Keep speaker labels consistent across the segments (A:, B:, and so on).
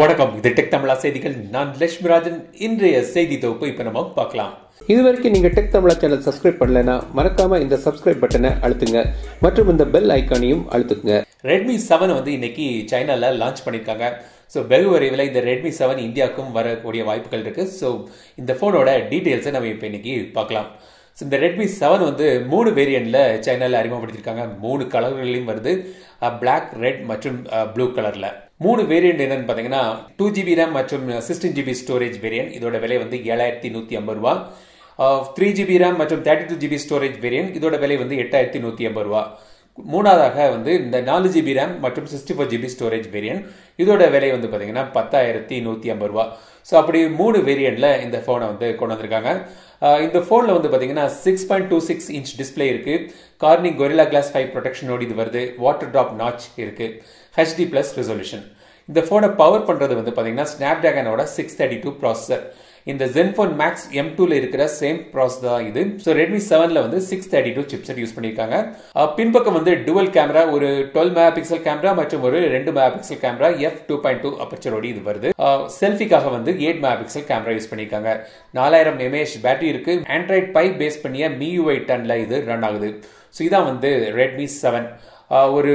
A: வணக்கம். இது டெக் தமிழா செய்திகள். நான் லட்சுமிராஜன். இன்றைய செய்தி தொகுப்பு இப்ப நம்ம பார்க்கலாம்.
B: இதுவரைக்கும் நீங்க டெக் தமிழா சேனல் சப்ஸ்கிரைப் பண்ணலைன்னா மறக்காம இந்த சப்ஸ்கிரைப் பட்டனை அழுத்துங்க. மற்றும் இந்த பெல் ஐக்கானையும் அழுத்துங்க.
A: ரெட்மி செவன் வந்து இன்னைக்கு சைனால லான்ச் பண்ணியிருக்காங்க ஸோ வெகு விரைவில் இந்த ரெட்மி செவன் இந்தியாவுக்கும் வரக்கூடிய வாய்ப்புகள் இருக்கு. ஸோ இந்த ஃபோனோட டீட்டெயில்ஸை நம்ம இப்போ இன்னைக்கு பார்க்கலாம். ஸோ இந்த ரெட்மி செவன் வந்து மூணு வேரியண்ட்ல சைனால அறிமுகப்படுத்தியிருக்காங்க மூணு கலர்களையும் வருது. பிளாக் ரெட் மற்றும் ப்ளூ கலர்ல மூணு வேரியண்ட் என்னன்னு பார்த்தீங்கன்னா டூ ஜிபி ரேம் மற்றும் சிக்ஸ்டீன் ஜிபி ஸ்டோரேஜ் வேரியன்ட் இதோட விலை வந்து ஏழாயிரத்தி நூற்றி ஐம்பது ரூபா. த்ரீ ஜிபி ரேம் மற்றும் thirty two GB storage variant இதோட விலை வந்து எட்டாயிரத்தி நூற்றி ஐம்பது ரூபா. மூணாவதாக வந்து இந்த நாலு ஜிபி ரேம் மற்றும் sixty four GB storage variant இதோட விலை வந்து பார்த்தீங்கன்னா பத்தாயிரத்தி நூற்றி ஐம்பது ரூபா. ஸோ அப்படி மூணு வேரியண்ட்டில் இந்த ஃபோனை வந்து கொண்டு வந்திருக்காங்க. இந்த ஃபோனில் வந்து பார்த்தீங்கன்னா six point two six inch display இருக்கு. கார்னிங் கொரிலா கிளாஸ் ஃபைவ் ப்ரொடெக்ஷனோடு இது வருது. வாட்டர் ட்ராப் நாச் இருக்கு. ஹெச்டி ப்ளஸ் ரெசல்யூஷன் இந்த ஃபோனை பவர் பண்ணுறது வந்து பார்த்தீங்கன்னா ஸ்னாப் ட்ராகனோட சிக்ஸ் தேர்ட்டி டூ ப்ராசஸர் இந்த ஜென்ஃபோன் மேக்ஸ் எம் டூல இருக்கிற சேம் ப்ராசஸ் தான் இது. ஸோ ரெட்மி செவன்ல வந்து six thirty two chipset use பண்ணியிருக்காங்க பின்பக்கம் வந்து டுவல் கேமரா ஒரு டுவெல் மெகா பிக்சல் கேமரா மற்றும் ஒரு ரெண்டு megapixel camera F two point two அப்பச்சரோடு இது வருது. செல்ஃபிக்காக வந்து eight megapixel camera use பண்ணியிருக்காங்க. நாலாயிரம் எம்ஏஹெச் பேட்டரி இருக்கு. ஆண்ட்ராய்ட் பை பேஸ் பண்ணிய மியூஐ டன்ல இது ரன் ஆகுது. ஸோ இதான் வந்து ரெட்மி செவன் ஒரு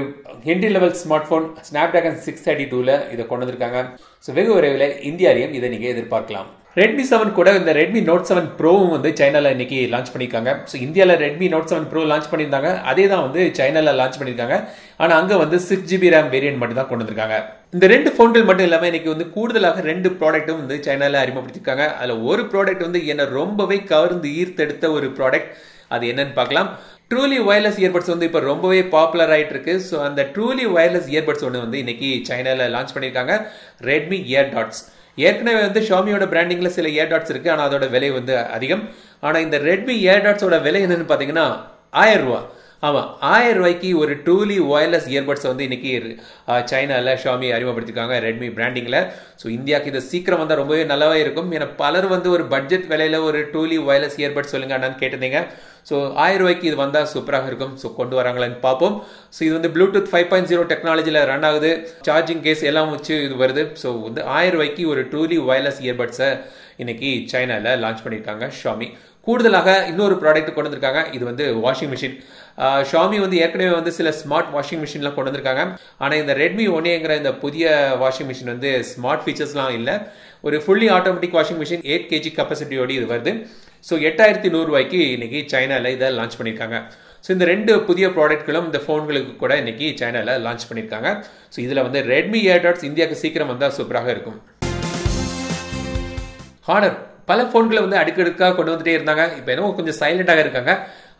A: entry level smartphone Snapdragon six thirty டூவில் இதை கொண்டு வந்திருக்காங்க. ஸோ வெகு விரைவில் இந்தியாலையும் இதை நீங்கள் எதிர்பார்க்கலாம். ரெட்மி செவன் கூட இந்த ரெட்மி நோட் செவன் ப்ரோவும் வந்து சைனாவில் இன்னைக்கு லான்ச் பண்ணியிருக்காங்க. ஸோ இந்தியாவில் Redmi Note seven Pro launch பண்ணியிருந்தாங்க. அதே தான் வந்து சைனால லான்ச் பண்ணியிருக்காங்க. ஆனால் அங்கே வந்து சிக்ஸ் ஜிபி ரேம் வேரியன்ட் மட்டும் தான் கொண்டு வந்திருக்காங்க. இந்த ரெண்டு ஃபோன்கள் மட்டும் இல்லாமல் இன்னைக்கு வந்து கூடுதலாக ரெண்டு ப்ராடக்ட்டும் வந்து சைனாவில் அறிமுகப்படுத்திருக்காங்க அதில் ஒரு ப்ராடக்ட் வந்து என்னை ரொம்பவே கவர்ந்து ஈர்த்தெடுத்த ஒரு ப்ராடக்ட் அது என்னன்னு பார்க்கலாம். ட்ரூலி வயர்லெஸ் இயர்பட்ஸ் வந்து இப்போ ரொம்பவே பாப்புலர் ஆகிட்டு இருக்கு ஸோ அந்த ட்ரூலி வயர்லெஸ் இயர்பட்ஸ் ஒன்று வந்து இன்னைக்கு சைனாவில் லான்ச் பண்ணியிருக்காங்க. ரெட்மி இயர் டாட்ஸ் ஏற்கனவே வந்து ஷாமியோட பிராண்டிங்கில் சில இயர் டாட்ஸ் இருக்குது ஆனால் அதோட விலை வந்து அதிகம். ஆனால் இந்த ரெட்மி இயர் டாட்ஸோட விலை என்னன்னு பார்த்தீங்கன்னா ஆயிரம் ரூபா. ஆமாம் ஆயிரம் ரூபாய்க்கு ஒரு ட்ரூலி ஒயர்லெஸ் இயர்பட்ஸ் வந்து இன்னைக்கு சைனாவில் ஷாமி அறிமுகப்படுத்திருக்காங்க ரெட்மி பிராண்டிங்கில் ஸோ இந்தியாவுக்கு இது சீக்கிரம் வந்தால் ரொம்பவே நல்லாவே இருக்கும். ஏன்னா பலர் வந்து ஒரு பட்ஜெட் விலையில் ஒரு ட்ரூலி ஒயர்லெஸ் இயர்பட்ஸ் சொல்லுங்க அண்ணான்னு கேட்டிருந்தீங்க. ஸோ ஆயிரம் ரூபாய்க்கு இது வந்தால் சூப்பராக இருக்கும். ஸோ கொண்டு வராங்களான்னு பார்ப்போம். ஸோ இது வந்து ப்ளூடூத் ஃபைவ் பாயிண்ட் ஜீரோ டெக்னாலஜியில் ரன் ஆகுது. சார்ஜிங் கேஸ் எல்லாம் வச்சு இது வருது. ஸோ வந்து ஆயிரம் ரூபாய்க்கு ஒரு ட்ரூலி ஒயர்லெஸ் இயர்பட்ஸை இன்னைக்கு சைனாவில் லான்ச் பண்ணியிருக்காங்க ஷாமி கூடுதலாக இன்னொரு ப்ராடக்ட் கொண்டு வந்திருக்காங்க. இது வந்து வாஷிங் மிஷின் ஷாமி வந்து ஏற்கனவே வந்து சில ஸ்மார்ட் வாஷிங் மிஷின்லாம் கொண்டு வந்திருக்காங்க. ஆனால் இந்த ரெட்மி ஒன்னேங்கிற இந்த புதிய வாஷிங் மிஷின் வந்து ஸ்மார்ட் ஃபீச்சர்ஸ்லாம் இல்லை. ஒரு fully automatic washing machine eight KG கெப்பாசிட்டியோடு இது வருது. ஸோ எட்டாயிரத்தி நூறுரூவாய்க்கு இன்னைக்கு சைனாவில் இதை லான்ச் பண்ணியிருக்காங்க. ஸோ இந்த ரெண்டு புதிய ப்ராடக்ட்களும் இந்த ஃபோன்களுக்கு கூட இன்னைக்கு சைனாவில் லான்ச் பண்ணியிருக்காங்க. ஸோ இதில் வந்து ரெட்மி ஏர்டாட்ஸ் இந்தியாவுக்கு சீக்கிரம் வந்தால் சூப்பராக இருக்கும். ஹானர் பல ஃபோன்களை வந்து அடுக்கடுக்காக கொண்டு வந்துட்டே இருந்தாங்க. இப்போ என்னவோ கொஞ்சம் சைலண்டாக இருக்காங்க.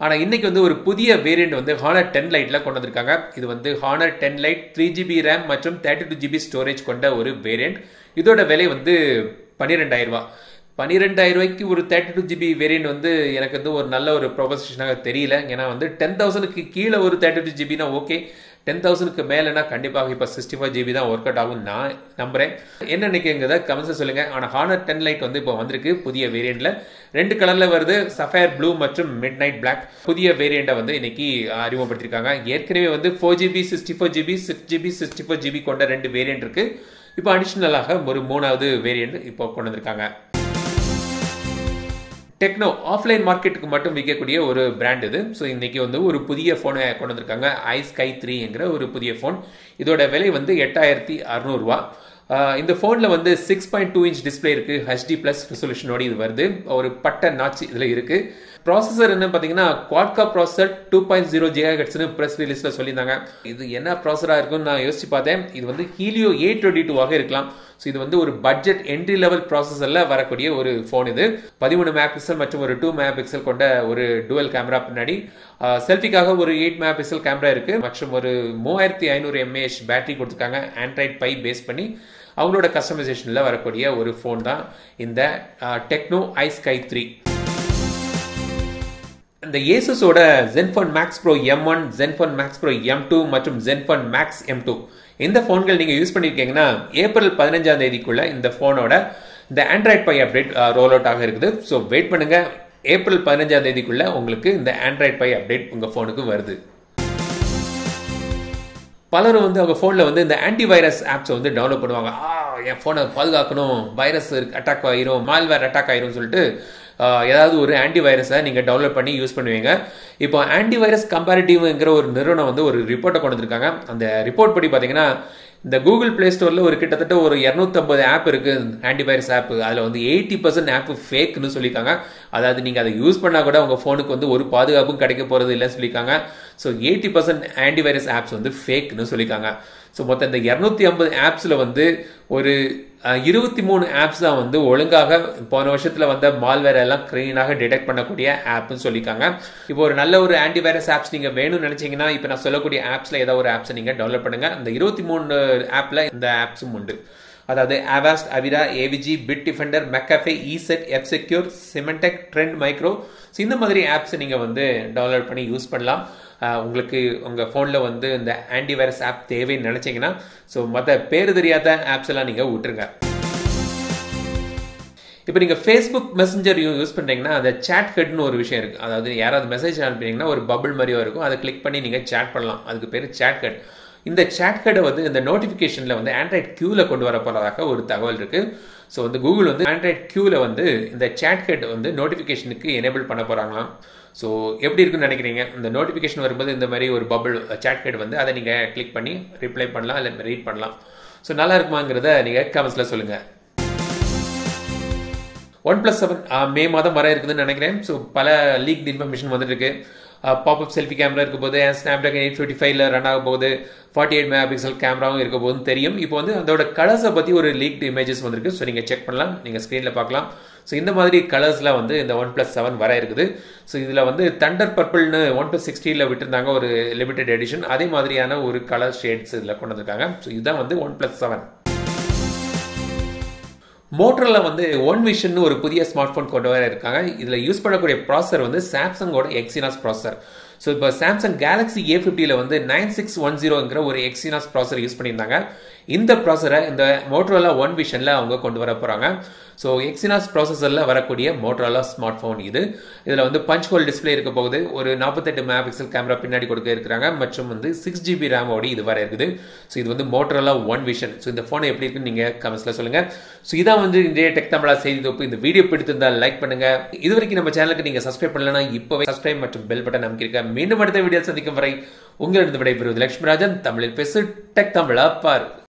A: ஆனால் இன்னைக்கு வந்து ஒரு புதிய வேரியண்ட் வந்து ஹானர் டென் லைட்டில் கொண்டு வந்திருக்காங்க. இது வந்து Honor ten Lite three GB RAM மற்றும் தேர்ட்டி டூ ஜிபி ஸ்டோரேஜ் கொண்ட ஒரு வேரியண்ட் இதோட விலை வந்து பன்னிரெண்டாயிரம் ரூபா பன்னிரெண்டாயிரம் ரூபாய்க்கு ஒரு தேர்ட்டி டூ ஜிபி வேரியன்ட் வந்து எனக்கு வந்து ஒரு நல்ல ஒரு ப்ரொபோசிஷனாக தெரியல. ஏன்னா வந்து டென் தௌசண்ட்க்கு கீழே ஒரு தேர்ட்டி டூ ஜிபினா ஓகே டென் தௌசண்ட்க்கு மேலேனா கண்டிப்பாக இப்போ சிக்ஸ்டி ஃபைவ் ஜிபி தான் ஒர்க் அவுட் ஆகும் நான் நம்புறேன். என்ன நினைக்கிறத கமெண்ட்ஸ் சொல்லுங்க. ஆனால் ஹானர் டென் லைட் வந்து இப்போ வந்திருக்கு புதிய வேரியண்ட்ல ரெண்டு கலர்ல வருது சஃபயர் ப்ளூ மற்றும் மிட் நைட் பிளாக் புதிய வேரியண்ட்டை வந்து இன்னைக்கு அறிமுகப்படுத்திருக்காங்க. ஏற்கனவே வந்து four GB sixty four GB six GB sixty four GB கொண்ட ரெண்டு வேரியண்ட் இருக்கு. இப்போ அடிஷ்னலாக ஒரு மூணாவது வேரியண்ட் இப்போ கொண்டு வந்திருக்காங்க. டெக்னோ ஆஃப்லைன் மார்க்கெட்டுக்கு மட்டும் விற்கக்கூடிய ஒரு பிராண்ட் இது. ஸோ இன்றைக்கி வந்து ஒரு புதிய ஃபோனை கொண்டு வந்திருக்காங்க. ஐ ஸ்கை த்ரீங்கிற ஒரு புதிய ஃபோன் இதோட விலை வந்து எட்டாயிரத்தி அறுநூறுவா. இந்த ஃபோனில் வந்து six point two inch display இருக்குது ஹெச்டி ப்ளஸ் ரெசல்யூஷனோடு இது வருது. ஒரு பட்ட நாச்சு இதில் இருக்குது ப்ராசஸர் என்ன பார்த்தீங்கன்னா quad core processor two point zero ஜிஹெட்ஸ்னு press ரிலீஸில் சொல்லியிருந்தாங்க. இது என்ன ப்ராசராக இருக்கும்னு நான் யோசிச்சு பார்த்தேன். இது வந்து ஹீலியோ ஏ டுவெண்ட்டி டூவாக இருக்கலாம். ஸோ இது வந்து ஒரு பட்ஜெட் என்ட்ரி லெவல் ப்ராசஸரில் வரக்கூடிய ஒரு ஃபோன் இது. பதிமூணு மெகா பிக்சல் மற்றும் ஒரு டூ மெகா பிக்சல் கொண்ட ஒரு டுவல் கேமரா பின்னாடி. செல்ஃபிக்காக ஒரு எயிட் மெகா பிக்சல் கேமரா இருக்குது மற்றும் ஒரு மூவாயிரத்தி ஐநூறு எம்ஏஹெச் பேட்டரி கொடுத்துருக்காங்க. ஆண்ட்ராய்ட் பை பேஸ் பண்ணி அவங்களோட கஸ்டமைசேஷனில் வரக்கூடிய ஒரு ஃபோன் தான் இந்த டெக்னோ ஐ ஸ்கை த்ரீ இந்த ஏசஸோட Zenfone Max Pro M one Zenfone Max Pro M two மற்றும் ஜென்ஃபோன் மேக்ஸ் எம் டூ இந்த ஃபோன்கள் நீங்கள் யூஸ் பண்ணியிருக்கீங்கன்னா ஏப்ரல் பதினஞ்சாம் தேதிக்குள்ள இந்த ஃபோனோட இந்த Android pie update roll out ஆக இருக்குது. ஸோ வெயிட் பண்ணுங்க. ஏப்ரல் பதினஞ்சாம் தேதிக்குள்ள உங்களுக்கு இந்த ஆண்ட்ராய்ட் பை அப்டேட் உங்கள் ஃபோனுக்கு வருது. பலரும் வந்து அவங்க ஃபோனில் வந்து இந்த ஆன்டி வைரஸ் ஆப்ஸை வந்து டவுன்லோட் பண்ணுவாங்க. என் ஃபோனை பாதுகாக்கணும். வைரஸ் அட்டாக் ஆயிரும் மால்வேர் அட்டாக் ஆயிரும் சொல்லிட்டு ஏதாவது ஒரு ஆன்டி வைரஸை நீங்கள் டவுன்லோட் பண்ணி யூஸ் பண்ணுவீங்க. இப்போ ஆன்டி வைரஸ் கம்பேரிட்டிவ்ங்கிற ஒரு நிறுவனம் வந்து ஒரு ரிப்போர்ட்டை கொண்டு வந்திருக்காங்க. அந்த ரிப்போர்ட் படி பார்த்தீங்கன்னா இந்த கூகுள் பிளே ஸ்டோரில் ஒரு கிட்டத்தட்ட ஒரு இரநூத்தம்பது ஆப் இருக்கு. ஆன்டிவைரஸ் ஆப் அதில் வந்து எயிட்டி பர்சன்ட் ஆப் ஃபேக்னு சொல்லியிருக்காங்க. அதாவது நீங்கள் அதை யூஸ் பண்ணால் கூட உங்கள் ஃபோனுக்கு வந்து ஒரு பாதுகாப்பும் கிடைக்க போகிறது இல்லைன்னு சொல்லியிருக்காங்க. So eighty percent antivirus apps வந்து ஃபேக்னு சொல்லியிருக்காங்க. ஸோ மொத்தம் இந்த இரநூத்தி ஐம்பது ஆப்ஸில் வந்து ஒரு இருபத்தி மூணு ஆப்ஸ் தான் வந்து ஒழுங்காக போன வருஷத்தில் வந்த மால்வேர் எல்லாம் க்ளீனாக டிடெக்ட் பண்ணக்கூடிய ஆப்னு சொல்லியிருக்காங்க. இப்போ ஒரு நல்ல ஒரு ஆன்டிவைரஸ் ஆப்ஸ் நீங்கள் வேணும்னு நினச்சிங்கன்னா இப்போ நான் சொல்லக்கூடிய ஆப்ஸில் ஏதாவது ஒரு ஆப்ஸை நீங்கள் டவுன்லோட் பண்ணுங்கள் அந்த இருபத்தி மூணு ஆப்பில் இந்த ஆப்ஸும் உண்டு. அதாவது Avast Avira AVG Bitdefender McAfee ESET F Secure Symantec Trend Micro so இந்த மாதிரி ஆப்ஸை நீங்கள் வந்து டவுன்லோட் பண்ணி யூஸ் பண்ணலாம். உங்களுக்கு உங்கள் ஃபோனில் வந்து இந்த ஆன்டிவைரஸ் ஆப் தேவைன்னு நினச்சிங்கன்னா ஸோ மற்ற பேர் தெரியாத ஆப்ஸ் எல்லாம் நீங்கள் விட்டுருங்க. இப்போ நீங்கள் ஃபேஸ்புக் மெசஞ்சர் யூஸ் பண்ணுறீங்கன்னா அந்த சேட் ஹெட்னு ஒரு விஷயம் இருக்குது அதாவது யாராவது மெசேஜ் அனுப்புறீங்கன்னா ஒரு பபிள் மாதிரியோ இருக்கும். அதை கிளிக் பண்ணி நீங்கள் சேட் பண்ணலாம். அதுக்கு பேர் சேட் ஹெட் இந்த சேட் வந்து இந்த நோட்டிஃபிகேஷனில் வந்து ஆண்ட்ராய்ட் க்யூவில் கொண்டு வர போகிறதாக ஒரு தகவல் இருக்குது ஸோ வந்து கூகுள் வந்து ஆண்ட்ராய்ட் க்யூவில் வந்து இந்த சேட் ஹெட் வந்து நோட்டிஃபிகேஷனுக்கு எனேபிள் பண்ண போகிறாங்களாம் ஸோ எப்படி இருக்குன்னு நினைக்கிறீங்க? இந்த நோட்டிஃபிகேஷன் வரும்போது இந்த மாதிரி ஒரு பபிள் சேட் ஹெட் வந்து அதை நீங்கள் கிளிக் பண்ணி ரிப்ளை பண்ணலாம் இல்லை ரீட் பண்ணலாம். ஸோ நல்லா இருக்குமாங்கிறத நீங்கள் கமெண்ட்ஸில் சொல்லுங்கள் ஒன் பிளஸ் செவன் மே மாதம் வர இருக்குதுன்னு நினைக்கிறேன். ஸோ பல லீக் இன்ஃபர்மேஷன் வந்துட்டு இருக்கு. பாப்அப் செல்ஃபி கேமரா இருக்க போது ஸ்னாப்டிராகன் எயிட் ஃபிஃப்டி ஃபைவ்ல ரன் ஆக போகுது ஃபார்ட்டி எயிட் மெகா பிக்சல் கேமராவும் இருக்க போதுன்னு தெரியும். இப்போ வந்து அதோட கலர்ஸை பற்றி ஒரு லீக் இமேஜஸ் வந்திருக்கு. ஸோ நீங்கள் செக் பண்ணலாம். நீங்கள் ஸ்க்ரீனில் பார்க்கலாம். ஸோ இந்த மாதிரி கலர்ஸ்லாம் வந்து இந்த ஒன் ப்ளஸ் செவன் வர இருக்குது. ஸோ இதில் வந்து தண்டர் பர்பிள்னு ஒன் ப்ளஸ் சிக்ஸ்டியில் விட்டுருந்தாங்க ஒரு லிமிடெட் எடிஷன் அதே மாதிரியான ஒரு கலர் ஷேட்ஸ் இதில் கொண்டு வந்திருக்காங்க. ஸோ இதுதான் வந்து ஒன் ப்ளஸ் செவன் மோட்டரில் வந்து ஒன் விஷன் ஒரு புதிய ஸ்மார்ட் ஃபோன் கொண்டு வர இருக்காங்க. இதில் யூஸ் பண்ணக்கூடிய ப்ராசர் வந்து சாம்சங்கோட எக்ஸினாஸ் ப்ராசர் ஸோ இப்போ சாம்சங் கேலக்ஸி ஏ ஃபிஃப்டியில் வந்து நைன் சிக்ஸ் ஒன் ஜீரோங்கிற ஒரு எக்ஸினாஸ் ப்ராசர் யூஸ் பண்ணியிருந்தாங்க. இந்த ப்ராசரை இந்த மோட்ரோலா ஒன் விஷனில் அவங்க கொண்டு வர போகிறாங்க ஸோ எக்ஸினாஸ் ப்ராசஸரில் வரக்கூடிய மோட்ரோலா ஸ்மார்ட் ஃபோன் இது. இதில் வந்து பஞ்ச் ஹோல் டிஸ்பிளே இருக்க போகுது. ஒரு நாற்பத்தெட்டு மெகா பிக்சல் கேமரா பின்னாடி கொடுக்க இருக்கிறாங்க. மற்றும் வந்து சிக்ஸ் ஜிபி ரேமோடு இது வர இருக்குது. ஸோ இது வந்து மோட்ரோலா ஒன் விஷன் ஸோ இந்த ஃபோனை எப்படி இருக்குன்னு நீங்கள் கமெண்ட்ஸில் சொல்லுங்கள் ஸோ இதான் வந்து இன்றைய டெக் தமிழா செய்தி தொப்பு இந்த வீடியோ பிடித்திருந்தால் லைக் பண்ணுங்க. இது வரைக்கும் நம்ம சேனலுக்கு நீங்கள் சப்ஸ்கிரைப் பண்ணலன்னா இப்போவே சப்ஸ்கிரைப் மற்றும் பெல் பட்டன் அமைக்கிருக்க மீண்டும் அடுத்த வீடியோ சந்திக்கும் வரை உங்களிடம் விடைபெறுவது லட்சுமிராஜன். தமிழில் பேசு. டெக் தமிழா பாரு.